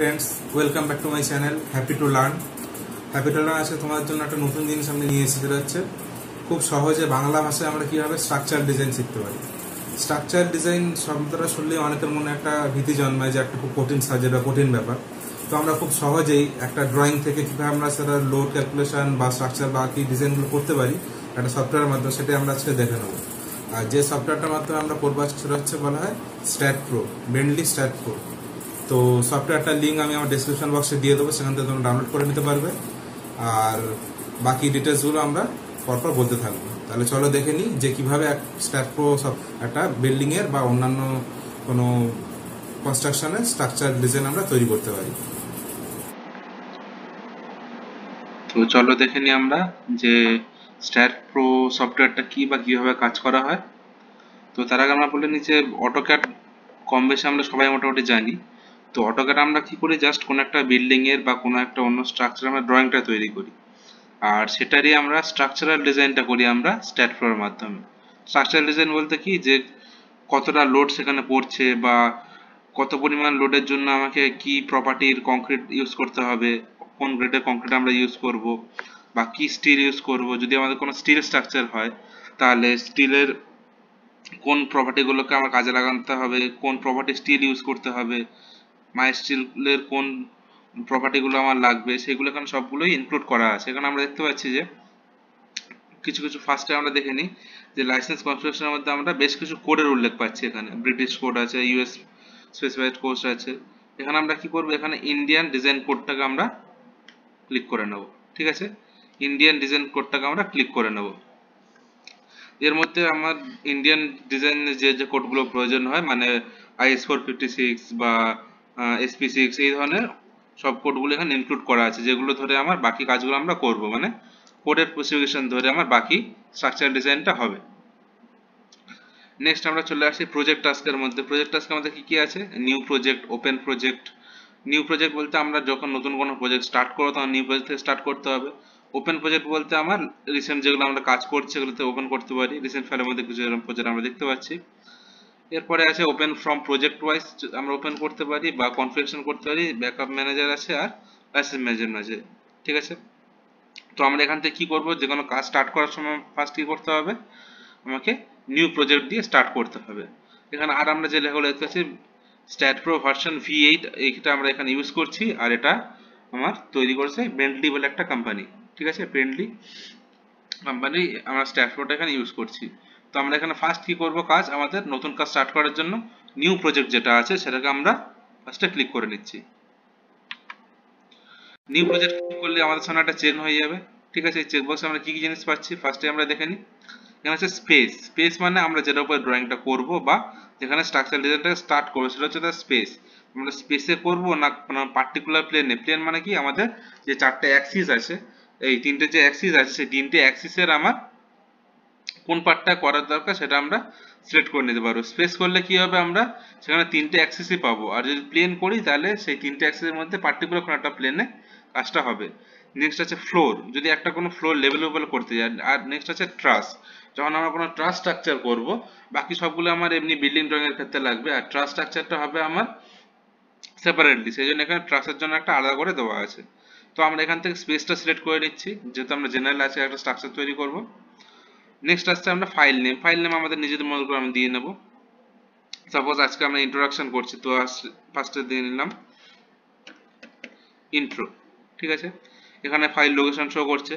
Friends welcome back to my channel happy to learn happy to learn আজকে তোমাদের জন্য একটা নতুন জিনিস আমি নিয়ে এসেছি, সেটা হচ্ছে খুব সহজে বাংলা ভাষায় আমরা কীভাবে স্ট্রাকচার ডিজাইন শিখতে পারি। স্ট্রাকচার ডিজাইন শব্দটা শুনলে অনেকের মনে একটা ভীতি জন্মায় যে একটা খুব কঠিন সাবজেক্ট বা কঠিন ব্যাপার। তো আমরা খুব সহজেই একটা ড্রয়িং থেকে কীভাবে আমরা সেটা লোড ক্যালকুলেশন বা স্ট্রাকচার বা কি ডিজাইনগুলো করতে পারি, একটা সফটওয়্যারের মাধ্যমে, সেটাই আমরা আজকে দেখে নেব। আর যে সফটওয়্যারটার মাধ্যমে আমরা করব সেটা হচ্ছে বলা হয় STAAD Pro Bentley STAAD Pro তো সফটওয়্যারটার লিঙ্ক আমি আমার ডিসক্রিপশন বক্সে দিয়ে দেবো, সেখান থেকে তোমরা ডাউনলোড করে নিতে পারবে। আর বাকি ডিটেলসগুলো আমরা পরপর বলতে থাকব। তাহলে চলো দেখে নিই যে কীভাবে এক স্ট্যাট প্রো একটা বিল্ডিংয়ের বা অন্যান্য কোনো কনস্ট্রাকশনের স্ট্রাকচার ডিজাইন আমরা তৈরি করতে পারি। তো চলো দেখে নিই আমরা যে স্ট্যাট প্রো সফটওয়্যারটা কী বা কীভাবে কাজ করা হয়। তো তার আগে আমরা বলে নিই যে অটোক্যাড কম বেশি আমরা সবাই মোটামুটি জানি। তো অটোক্যাড আমরা কি করি? জাস্ট কোনো একটা বিল্ডিং এর বা কোনো একটা অন্য স্ট্রাকচার আমরা ড্রয়িংটা তৈরি করি। আর সেটারই আমরা স্ট্রাকচারাল ডিজাইনটা করি আমরা স্ট্যাট ফ্লোর মাধ্যমে। স্ট্রাকচারাল ডিজাইন বলতে কি? যে কতটা লোড সেখানে পড়ছে বা কত পরিমাণ লোডের জন্য আমাকে কি প্রপার্টির কংক্রিট ইউজ করতে হবে, কোন গ্রেডের কংক্রিট আমরা ইউজ করব, বা কি স্টিল ইউজ করব। যদি আমাদের কোনো স্টিল স্ট্রাকচার হয়, তাহলে স্টিলের কোন প্রপার্টিগুলোকে আমার কাজে লাগাতে হবে, কোন প্রপার্টি স্টিল ইউজ করতে হবে মাই স্টিলের কোন প্রপার্টিগুলো আমার লাগবে, সেগুলো এখানে সবগুলোই ইনক্লুড করা আছে। এখানে আমরা দেখতে পাচ্ছি যে, কিছু কিছু ফার্স্টে আমরা দেখে নিই যে লাইসেন্স কনস্ট্রাকশনের মধ্যে আমরা বেশ কিছু কোডের উল্লেখ পাচ্ছি এখানে। ব্রিটিশ কোড আছে ইউএস স্পেসিফাইড কোড আছে। এখানে আমরা কি করব? এখানে ইন্ডিয়ান ডিজাইন কোডটাকে আমরা ক্লিক করে নেব। ঠিক আছে? ইন্ডিয়ান ডিজাইন কোডটাকে আমরা ক্লিক করে নেব। এর মধ্যে আমার ইন্ডিয়ান ডিজাইনের যে যে কোডগুলো প্রয়োজন হয় মানে আইএস ফোর ফিফটি সিক্স বা এসপি এই ধরনের সব কোডগুলো এখানে ইনক্লুড করা আছে, যেগুলো ধরে আমার বাকি কাজগুলো আমরা করব। মানে কোডের স্পেসিফিকেশন ধরে আমার বাকি স্ট্রাকচার ডিজাইনটা হবে। নেক্সট আমরা চলে আসি প্রজেক্ট টাস্কের মধ্যে। প্রজেক্ট টাস্কের মধ্যে কি কি আছে? New project open project new project বলতে আমরা যখন নতুন কোনো প্রজেক্ট স্টার্ট করব, তখন নিউ প্রজেক্ট থেকে স্টার্ট করতে হবে। ওপেন প্রজেক্ট বলতে আমার রিসেন্ট যেগুলো আমরা কাজ করছি, সেগুলোতে ওপেন করতে পারি। রিসেন্ট ফাইলের মধ্যে কিছু এরকম প্রজেক্ট আমরা দেখতে পাচ্ছি। এরপরে আছে ওপেন ফ্রম প্রজেক্ট ওয়াইজ আমরা ওপেন করতে পারি বা কনফিগারেশন করতে পারি ব্যাকআপ ম্যানেজার আছে আর লাইসেন্স ম্যানেজার আছে, ঠিক আছে? তো আমরা এখান থেকে কি করব? যে কোনো কাজ স্টার্ট করার সময় ফার্স্ট কি করতে হবে? আমাকে নিউ প্রজেক্ট দিয়ে স্টার্ট করতে হবে। এখানে আর আমরা যে লেখাগুলো দেখতে পাচ্ছি STAAD Pro version V eight এইটা আমরা এখানে ইউজ করছি আর এটা আমার তৈরি করেছে ব্রেন্ডলি বলে একটা কোম্পানি ঠিক আছে? ব্রেন্ডলি কোম্পানি আমরা স্ট্যাট প্রোটা এখানে ইউজ করছি। তো আমরা এখানে ফার্স্ট কি করব কাজ? আমাদের নতুন কাজ স্টার্ট করার জন্য নিউ প্রজেক্ট যেটা আছে সেটাকে আমরা ফার্স্টে ক্লিক করে নিচ্ছি। নিউ প্রজেক্ট ক্লিক করলে আমাদের সামনে একটা চেক হয়ে যাবে। ঠিক আছে? এই চেকবক্সে আমরা কি কি জিনিস পাচ্ছি? ফার্স্টে আমরা দেখে নিই। এখানে হচ্ছে স্পেস স্পেস মানে আমরা যেটার উপরে ড্রয়িংটা করব বা যেখানে স্ট্রাকচার ডিজাইনটা স্টার্ট করব সেটা হচ্ছে তার স্পেস আমরা স্পেসে করব না পার্টিকুলার প্লেনে প্লেন মানে কি? আমাদের যে চারটে অ্যাক্সিস আছে, এই তিনটে যে অ্যাক্সিস আছে, সেই তিনটে অ্যাক্সিসের আমার কোন পার্টটা করার দরকার সেটা আমরা সিলেক্ট করে নিতে পারব। স্পেস করলে কি হবে আমরা সেখানে তিনটে অ্যাক্সিসই পাবো। আর যদি প্লেন করি তাহলে সেই তিনটে অ্যাক্সিসের মধ্যে পার্টিকুলার কোনো একটা প্লেনে কাজটা হবে। নেক্সট আছে ফ্লোর যদি একটা কোনো ফ্লোর লেভেল লেভেল করতে যাই, আর নেক্সট আছে ট্রাস যখন আমরা কোনো ট্রাস স্ট্রাকচার করব, বাকি সবগুলো আমার এমনি বিল্ডিং ড্রয়িং এর ক্ষেত্রে লাগবে। আর ট্রাস স্ট্রাকচারটা হবে আমার সেপারেটলি সেই জন্য এখানে ট্রাসের জন্য একটা আলাদা করে দেওয়া আছে। তো আমরা এখান থেকে স্পেসটা সিলেক্ট করে নিচ্ছি। যেহেতু আমরা জেনারেল আছে, একটা স্ট্রাকচার তৈরি করব। নেক্সট আসছে আমরা ফাইল নেম ফাইল নেম আমাদের নিজেদের মতো করে আমি দিয়ে নেব। সাপোজ আজকে আমরা ইন্ট্রোডাকশন করছি, তো ফার্স্টে দিয়ে নিলাম ইন্ট্রো ঠিক আছে? এখানে ফাইল লোকেশন শো করছে।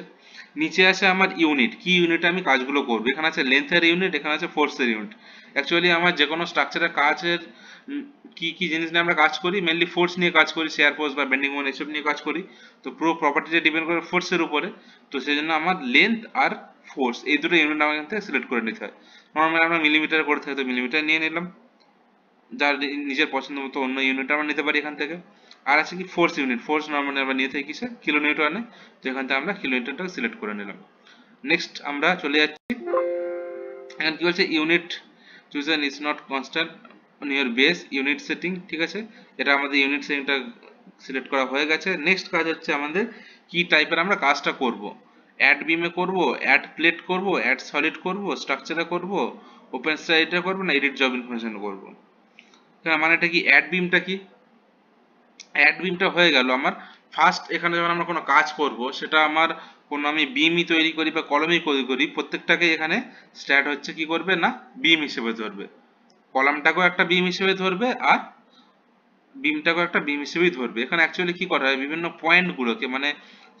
নিচে আছে আমার ইউনিট কি ইউনিটে আমি কাজগুলো করব? এখানে আছে লেন্থের ইউনিট এখানে আছে ফোর্সের ইউনিট অ্যাকচুয়ালি আমার যে কোনো স্ট্রাকচারের কাজের কি কি জিনিস নিয়ে আমরা কাজ করি? মেনলি ফোর্স নিয়ে কাজ করি শেয়ার ফোর্স বা বেন্ডিং মোমেন্ট এসব নিয়ে কাজ করি। তো পুরো প্রপার্টিটা ডিপেন্ড করে ফোর্সের উপরে। তো সেই জন্য আমার লেন্থ আর ফোর্স এই দুটো ইউনিট এখান থেকে সিলেক্ট করে নিতে হয়। নর্মালি আমরা মিলিমিটার করতে হয় তো মিলিমিটার নিয়ে নিলাম। যার নিজের পছন্দ মতো অন্য ইউনিট আমরা নিতে পারি এখান থেকে। আর আছে কি ফোর্স ইউনিট ফোর্স নর্মালি আমরা নিয়ে থাকি কিসে? কিলো নিউটনে তো এখান থেকে আমরা কিলো নিউটনটা সিলেক্ট করে নিলাম। নেক্সট আমরা চলে যাচ্ছি। এখন কি বলছে? Unit chosen is not constant on your base unit setting ঠিক আছে? এটা আমাদের ইউনিট সেটিংটা সিলেক্ট করা হয়ে গেছে। নেক্সট কাজ হচ্ছে আমাদের কি টাইপের আমরা কাজটা করব। অ্যাড বিমে করব অ্যাড প্লেট করব অ্যাড সলিড করব স্ট্রাকচারে করব ওপেন স্টাইলটা করব না এডিট জব ইনফরমেশন করব? মানেটা কি অ্যাড বিমটা কি? অ্যাড বিমটা হয়ে গেল আমার। ফার্স্ট এখানে যখন আমরা কোনো কাজ করব, সেটা আমার কোনো আমি বিমই তৈরি করি বা কলমই তৈরি করি, প্রত্যেকটাকে এখানে স্ট্যাট হচ্ছে কি করবে না? বিম হিসেবে ধরবে। কলামটাকেও একটা বিম হিসেবে ধরবে আর বিমটাকেও একটা বিম হিসেবেই ধরবে। এখানে অ্যাকচুয়ালি কি করা হয়? বিভিন্ন পয়েন্টগুলোকে মানে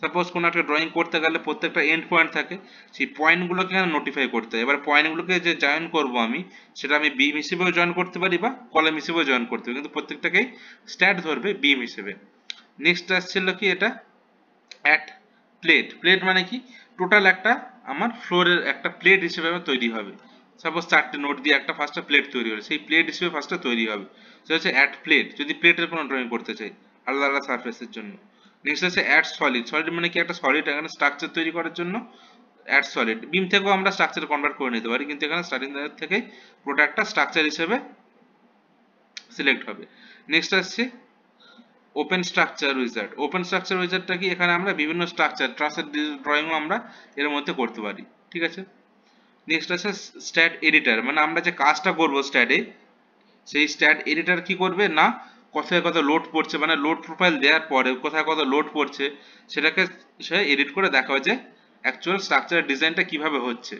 সাপোজ কোনো একটা ড্রয়িং করতে গেলে প্রত্যেকটা এন্ড পয়েন্ট থাকে, সেই পয়েন্টগুলোকে এখানে নোটিফাই করতে হয়? এবার পয়েন্টগুলোকে যে জয়েন করব আমি, সেটা আমি বিম হিসেবেও জয়েন করতে পারি বা কলাম হিসেবেও জয়েন করতে পারি। কিন্তু প্রত্যেকটাকেই স্ট্যাট ধরবে বিম হিসেবে। নেক্সট আসছিল কি এটা? অ্যাট প্লেট প্লেট মানে কি? টোটাল একটা আমার ফ্লোরের একটা প্লেট হিসেবে আমার তৈরি হবে। সাপোজ চারটে নোট দিয়ে একটা ফার্স্টটা প্লেট তৈরি হলো। সেই প্লেট হিসেবে ফার্স্টটা তৈরি হবে। সেটা হচ্ছে অ্যাট প্লেট যদি প্লেটের কোনো ড্রয়িং করতে চাই, আলাদা আলাদা সারফেসের জন্য। নেক্সট হচ্ছে অ্যাড সলিড সলিড মানে কি? একটা সলিড এখানে স্ট্রাকচার তৈরি করার জন্য অ্যাড সলিড বিম থেকেও আমরা স্ট্রাকচার কনভার্ট করে নিতে পারি, কিন্তু এখানে স্টার্টিং থেকে পুরোটা একটা স্ট্রাকচার হিসেবে সিলেক্ট হবে। নেক্সট আসছে open structure wizard open structure উইজার্ডটা কি? এখানে আমরা বিভিন্ন স্ট্রাকচার ট্রাসের ড্রয়িংও আমরা এর মধ্যে করতে পারি। ঠিক আছে? নেক্সট আছে স্ট্যাট এডিটর মানে আমরা যে কাজটা করব স্ট্যাটে সেই স্ট্যাট এডিটর কি করবে? না কোথায় কত লোড পড়ছে মানে লোড প্রোফাইল দেওয়ার পরে কোথায় কত লোড পড়ছে, সেটাকে সে এডিট করে দেখাবে যে অ্যাকচুয়াল স্ট্রাকচারের ডিজাইনটা কীভাবে হচ্ছে।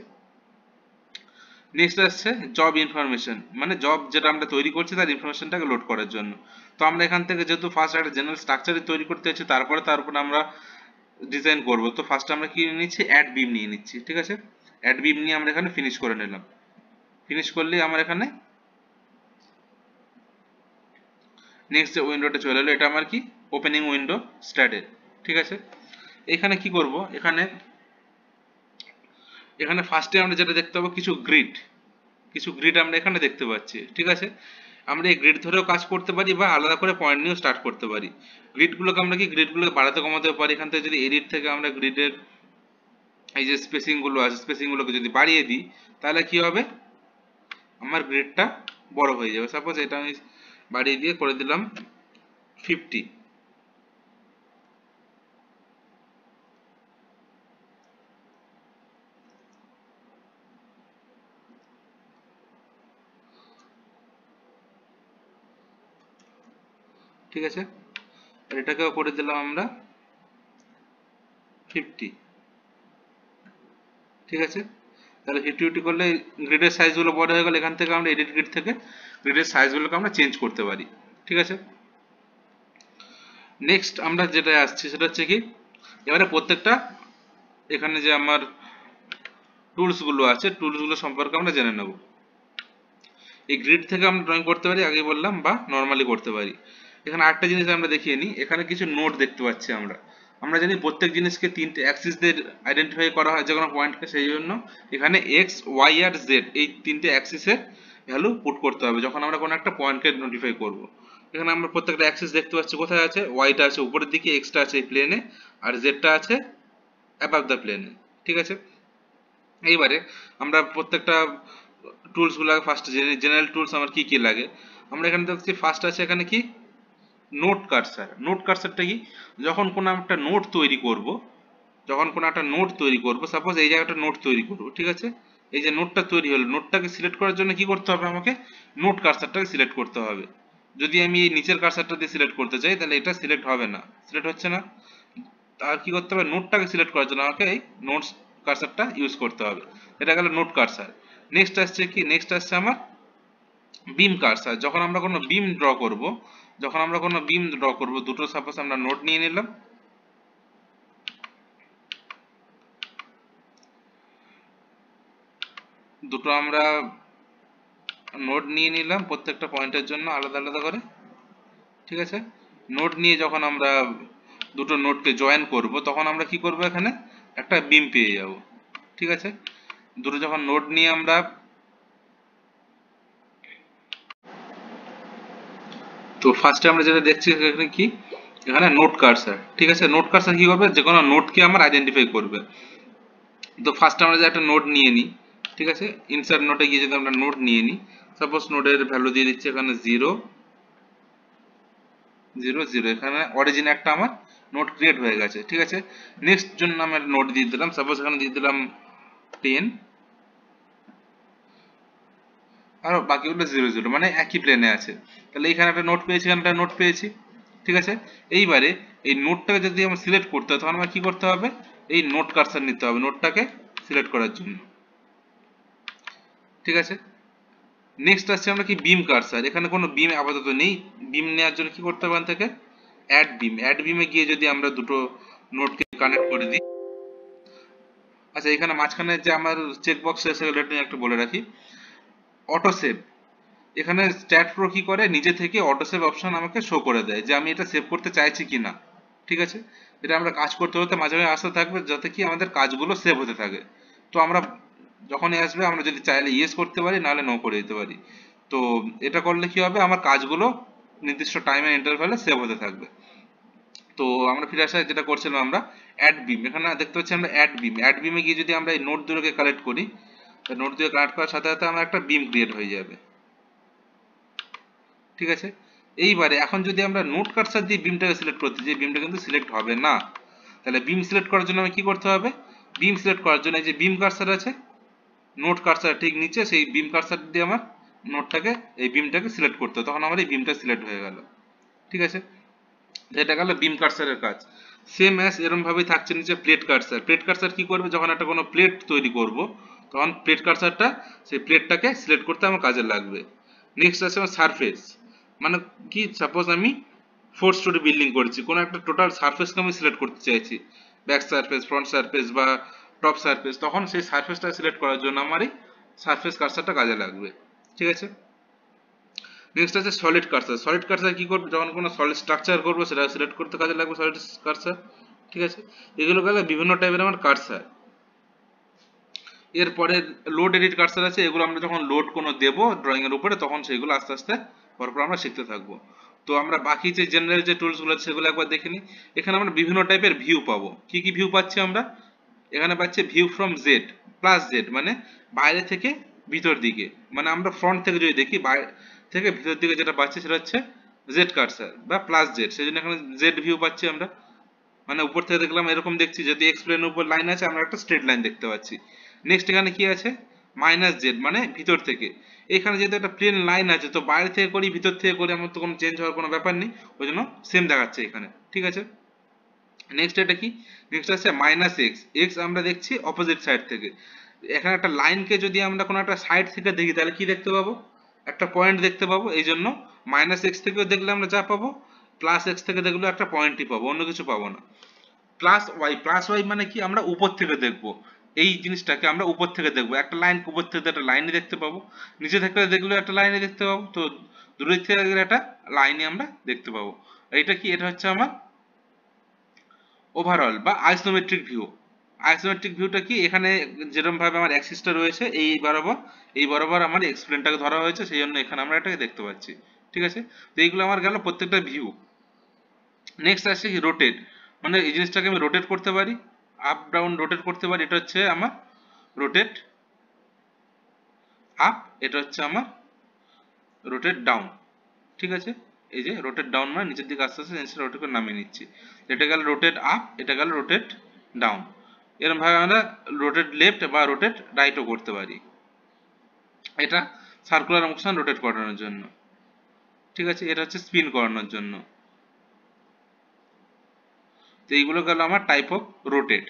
নেক্সট আসছে জব ইনফরমেশন মানে জব যেটা আমরা তৈরি করছি তার ইনফরমেশনটাকে লোড করার জন্য। তো আমরা এখান থেকে যেহেতু ফার্স্ট একটা জেনারেল স্ট্রাকচারই তৈরি করতে হচ্ছে তারপরে তার উপর আমরা ডিজাইন করব। তো ফার্স্ট আমরা কি নিয়ে নিচ্ছি? অ্যাড বিম নিয়ে নিচ্ছি, ঠিক আছে? অ্যাড বিম নিয়ে আমরা এখানে ফিনিশ করে নিলাম। ফিনিশ করলেই আমার এখানে নেক্সট যে উইন্ডোটা চলে এলো, এটা আমার কি? ওপেনিং উইন্ডো স্টার্টেড ঠিক আছে? এখানে কি করব? এখানে এখানে ফার্স্টে আমরা যেটা দেখতে পাবো, কিছু গ্রিড কিছু গ্রিড আমরা এখানে দেখতে পাচ্ছি, ঠিক আছে? আমরা এই গ্রিড ধরেও কাজ করতে পারি বা আলাদা করে পয়েন্ট নিয়েও স্টার্ট করতে পারি। গ্রিডগুলোকে আমরা কি? গ্রিডগুলোকে বাড়াতে কমাতে পারি। এখান থেকে যদি এডিট থেকে আমরা গ্রিডের এই যে স্পেসিংগুলো আছে স্পেসিংগুলোকে যদি বাড়িয়ে দিই, তাহলে কি হবে? আমার গ্রিডটা বড় হয়ে যাবে। সাপোজ এটা আমি বাড়িয়ে দিয়ে করে দিলাম ফিফটি ঠিক আছে? এটাকেও করে দিলাম আমরা ফিফটি ঠিক আছে? তাহলে ফিফটি ফিফটি করলে গ্রিডের সাইজগুলো বড় হয়ে গেলে, এখান থেকে আমরা এডিট গ্রিড থেকে গ্রিডের সাইজগুলোকে আমরা চেঞ্জ করতে পারি, ঠিক আছে? নেক্সট আমরা যেটা আসছি সেটা হচ্ছে কি, এবারে প্রত্যেকটা এখানে যে আমার টুলসগুলো আছে টুলসগুলো সম্পর্কে আমরা জেনে নেব। এই গ্রিড থেকে আমরা ড্রয়িং করতে পারি আগে বললাম, বা নর্মালি করতে পারি। এখানে আরেকটা জিনিস আমরা দেখিয়ে নিই, এখানে কিছু নোট দেখতে পাচ্ছি আমরা। আমরা জানি প্রত্যেক জিনিসকে তিনটে অ্যাক্সিস দিয়ে আইডেন্টিফাই করা হয় যে কোনো পয়েন্টকে সেই জন্য এখানে এক্স ওয়াই আর জেড এই তিনটে অ্যাক্সিসের ভ্যালু পুট করতে হবে। যখন আমরা কোনো একটা পয়েন্টকে নোটিফাই করব। এখানে আমরা প্রত্যেকটা অ্যাক্সিস দেখতে পাচ্ছি কোথায় আছে? ওয়াইটা আছে উপরের দিকে এক্সটা আছে এই প্লেনে আর জেডটা আছে অ্যাবাভ দ্য প্লেনে ঠিক আছে? এইবারে আমরা প্রত্যেকটা টুলসগুলো ফার্স্ট জেনারেল টুলস আমার কি কি লাগে? আমরা এখানে দেখছি ফার্স্ট আছে এখানে কি? নোট কার্সার নোট কার্সারটা কি? যখন কোনো একটা নোট তৈরি করব, যখন কোনো একটা নোট তৈরি করব সাপোজ এই জায়গাটা নোট তৈরি করব, ঠিক আছে? এই যে নোটটা তৈরি হলো নোটটাকে সিলেক্ট করার জন্য কি করতে হবে আমাকে? নোট কার্সারটাকে সিলেক্ট করতে হবে। যদি আমি এই নিচের কার্সারটা দিয়ে সিলেক্ট করতে চাই, তাহলে এটা সিলেক্ট হবে না। সিলেক্ট হচ্ছে না। আর কি করতে হবে? নোটটাকে সিলেক্ট করার জন্য আমাকে এই নোটস কার্সারটা ইউজ করতে হবে। এটা গেল নোট কার্সার নেক্সট আসছে কি? নেক্সট আসছে আমার বিম কার্সার যখন আমরা কোনো বিম ড্র করব, যখন আমরা কোনো বিম ড্র করব, দুটো সাপোজ আমরা নোট নিয়ে নিলাম। দুটো আমরা নোট নিয়ে নিলাম, প্রত্যেকটা পয়েন্টের জন্য আলাদা আলাদা করে, ঠিক আছে? নোট নিয়ে যখন আমরা দুটো নোটকে জয়েন করব, তখন আমরা কি করব এখানে? একটা বিম পেয়ে যাব, ঠিক আছে? দুটো যখন নোট নিয়ে আমরা তো ফার্স্টে আমরা যেটা দেখছি, এখানে কি? এখানে নোট কার্সার ঠিক আছে? নোট কার্সার কি করবে? যে কোনো নোটকে আমার আইডেন্টিফাই করবে। তো ফার্স্ট আমরা যে একটা নোট নিয়ে নিই ঠিক আছে? ইনসার্ট নোটে গিয়ে যদি আমরা নোট নিয়ে নিই সাপোজ নোটের ভ্যালু দিয়ে দিচ্ছি এখানে জিরো জিরো জিরো এখানে অরিজিন একটা আমার নোট ক্রিয়েট হয়ে গেছে, ঠিক আছে? নেক্সট জন্য আমি নোট দিয়ে দিলাম সাপোজ এখানে দিয়ে দিলাম টেন আর বাকিগুলো জিরো জিরো মানে একই প্লেনে আছে। তাহলে এখানে একটা নোট পেয়েছি, এখানে একটা নোট পেয়েছি, ঠিক আছে? এইবারে এই নোটটাকে যদি আমরা সিলেক্ট করতে হয়, তখন আমার কি করতে হবে? এই নোট কার্সার নিতে হবে নোটটাকে সিলেক্ট করার জন্য। ঠিক আছে? নেক্সট আসছে আমরা কি বিম কার্সার এখানে কোনো বিম আপাতত নেই। বিম নেওয়ার জন্য কি করতে হবে থেকে অ্যাড বিম অ্যাড বিমে গিয়ে যদি আমরা দুটো নোটকে কানেক্ট করে দিই। আচ্ছা এখানে মাঝখানে যে আমার চেক বক্স আছে, সেটা একটু বলে রাখি। অটো সেভ এখানে স্ট্যাট প্রো কি করে? নিজে থেকে অটো সেভ অপশন আমাকে শো করে দেয় যে আমি এটা সেভ করতে চাইছি কি না ঠিক আছে? এটা আমরা কাজ করতে হতে মাঝে মাঝে আসতে থাকবে, যাতে কি আমাদের কাজগুলো সেভ হতে থাকে। তো আমরা যখনই আসবে, আমরা যদি চাইলে ইয়েস করতে পারি, নাহলে নো করে দিতে পারি। তো এটা করলে কি হবে? আমার কাজগুলো নির্দিষ্ট টাইমের ইন্টারভ্যালে সেভ হতে থাকবে। তো আমরা ফিরে আসা যেটা করছিলাম আমরা অ্যাড বিম এখানে দেখতে পাচ্ছি আমরা অ্যাড বিম অ্যাড বিমে গিয়ে যদি আমরা এই নোট দুটোকে কালেক্ট করি নোট দিয়ে কালেক্ট করার সাথে সাথে আমার একটা বিম ক্রিয়েট হয়ে যাবে। ঠিক আছে? এইবারে এখন যদি আমরা নোট কার্সার দিয়ে বিমটাকে সিলেক্ট করতে যে বিমটা কিন্তু সিলেক্ট হবে না, তাহলে বিম সিলেক্ট করার জন্য আমি কি করতে হবে? বিম সিলেক্ট করার জন্য এই যে বিম কার্সার আছে নোট কার্সার ঠিক নিচে, সেই বিম কার্সার দিয়ে আমার নোটটাকে, এই বিমটাকে সিলেক্ট করতে তখন আমার এই বিমটা সিলেক্ট হয়ে গেল। ঠিক আছে? এটা গেল বিম কার্সারের কাজ। সেম অ্যাস এরকম ভাবেই থাকছে নিচে প্লেট কার্সার প্লেট কার্সার কি করবে? যখন একটা কোনো প্লেট তৈরি করব, তখন প্লেট কার্সারটা সেই প্লেটটাকে সিলেক্ট করতে আমার কাজে লাগবে। নেক্সট আছে আমার সারফেস মানে কি? সাপোজ আমি ফোর স্টোরি বিল্ডিং করেছি। কোনো একটা টোটাল সারফেসকে আমি সিলেক্ট করতে চাইছি। ব্যাক সারফেস ফ্রন্ট সারফেস বা টপ সারফেস তখন সেই সারফেসটা সিলেক্ট করার জন্য আমার এই সারফেস কার্সারটা কাজে লাগবে। ঠিক আছে? নেক্সট আছে সলিড কার্সার সলিড কার্সার কি করবে? যখন কোনো সলিড স্ট্রাকচার করব সেটা সিলেক্ট করতে কাজে লাগবে সলিড কার্সার ঠিক আছে? এগুলো গেলে বিভিন্ন টাইপের আমার কার্সার এরপরে লোড এডিট কার্সার আছে, এগুলো আমরা যখন লোড কোনো দেব ড্রয়িং এর উপরে, তখন সেগুলো আস্তে আস্তে পরপর আমরা শিখতে থাকব। তো আমরা বাকি যে জেনারেল যে টুলসগুলো আছে, সেগুলো একবার দেখে নিই। এখানে আমরা বিভিন্ন টাইপের ভিউ পাবো। কি কি ভিউ পাচ্ছি আমরা? এখানে পাচ্ছে view from Z plus Z মানে বাইরে থেকে ভিতর দিকে। মানে আমরা ফ্রন্ট থেকে যদি দেখি বাইরে থেকে ভিতর দিকে যেটা পাচ্ছি সেটা হচ্ছে জেড কার্সার বা প্লাস জেড সেই জন্য এখানে জেড ভিউ পাচ্ছি আমরা। মানে উপর থেকে দেখলাম এরকম দেখছি যদি এক্সপ্লেন উপর লাইন আছে, আমরা একটা স্ট্রেট লাইন দেখতে পাচ্ছি। নেক্সট এখানে কি আছে? মাইনাস জেড মানে ভিতর থেকে। এখানে যেহেতু একটা প্লেন লাইন আছে, তো বাইরে থেকে করি, ভিতর থেকে করি, আমার তো কোনো চেঞ্জ হওয়ার কোনো ব্যাপার নেই। ওই জন্য সেম দেখাচ্ছে এখানে। ঠিক আছে? নেক্সট এটা কি? নেক্সট আছে মাইনাস এক্স এক্স আমরা দেখছি অপোজিট সাইড থেকে। এখানে একটা লাইনকে যদি আমরা কোনো একটা সাইড থেকে দেখি, তাহলে কি দেখতে পাবো? একটা পয়েন্ট দেখতে পাবো। এই জন্য মাইনাস এক্স থেকেও দেখলে আমরা যা পাবো? প্লাস এক্স থেকে দেখলেও একটা পয়েন্টই পাবো, অন্য কিছু পাবো না। প্লাস ওয়াই প্লাস ওয়াই মানে কি? আমরা উপর থেকে দেখব। এই জিনিসটাকে আমরা উপর থেকে দেখব। একটা লাইন উপর থেকে একটা লাইনে দেখতে পাবো। নিচে থেকে দেখলেও একটা লাইনে দেখতে পাবো। তো দূরের থেকে একটা লাইনে আমরা দেখতে পাবো। এইটা কি? এটা হচ্ছে আমার ওভারঅল বা আইসোমেট্রিক ভিউ আইসোমেট্রিক ভিউটা কি? এখানে যেরকম ভাবে আমার অ্যাক্সিসটা রয়েছে, এই বরাবর এই বরাবর আমার এক্সপ্লেনটাকে ধরা হয়েছে, সেই জন্য এখানে আমরা এটাকে দেখতে পাচ্ছি। ঠিক আছে? তো এইগুলো আমার গেল প্রত্যেকটা ভিউ নেক্সট আসছে কি রোটেট মানে এই জিনিসটাকে আমি রোটেট করতে পারি আপ ডাউন রোটেট করতে পারি, এটা হচ্ছে আমার রোটেট আপ এটা হচ্ছে আমার রোটেট ডাউন ঠিক আছে? এই যে রোটেট ডাউন মানে নিচের দিকে আস্তে আস্তে জিনিসটা রোটেট করে নামিয়ে নিচ্ছি। এটা গেল রোটেট আপ এটা গেল রোটেট ডাউন এরকম ভাবে আমরা রোটেট লেফট বা রোটেট রাইটও করতে পারি। এটা সার্কুলার মোশন রোটেট করানোর জন্য। ঠিক আছে? এটা হচ্ছে স্পিন করানোর জন্য। তো এইগুলো গেল আমার টাইপ অফ রোটেট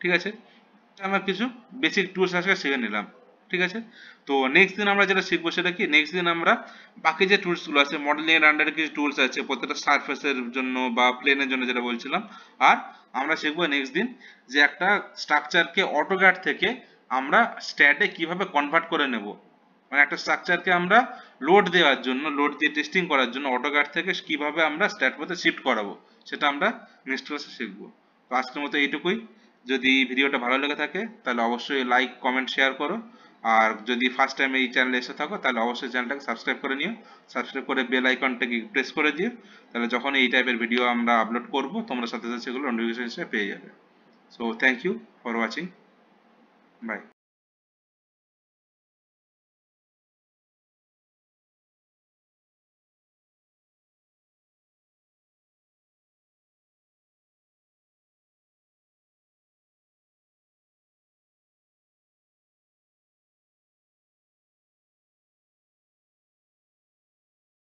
ঠিক আছে? আমার কিছু বেসিক টুলস আজকে শিখে নিলাম। ঠিক আছে? তো নেক্সট দিন আমরা যেটা শিখব সেটা কি? নেক্সট দিন আমরা বাকি যে টুলসগুলো আছে মডেলিং এর আন্ডারে কিছু টুলস আছে, প্রত্যেকটা সারফেসের জন্য বা প্লেনের জন্য যেটা বলছিলাম। আর আমরা শিখব নেক্সট দিন যে একটা স্ট্রাকচারকে অটোক্যাড থেকে আমরা স্ট্যাটে কীভাবে কনভার্ট করে নেব। মানে একটা স্ট্রাকচারকে আমরা লোড দেওয়ার জন্য লোড দিয়ে টেস্টিং করার জন্য অটোক্যাড থেকে কীভাবে আমরা স্ট্যাট পথে শিফট করাবো, সেটা আমরা নেক্সট ক্লাসে শিখব। তো আজকের মতো এইটুকুই। যদি ভিডিওটা ভালো লেগে থাকে, তাহলে অবশ্যই লাইক কমেন্ট শেয়ার করো। আর যদি ফার্স্ট টাইম এই চ্যানেলে এসে থাকো, তাহলে অবশ্যই চ্যানেলটাকে সাবস্ক্রাইব করে নিও। সাবস্ক্রাইব করে বেল আইকনটাকে প্রেস করে দিও। তাহলে যখন এই টাইপের ভিডিও আমরা আপলোড করব, তোমরা সাথে সাথে সেগুলো নোটিফিকেশন হিসেবে পেয়ে যাবে। So thank you for watching bye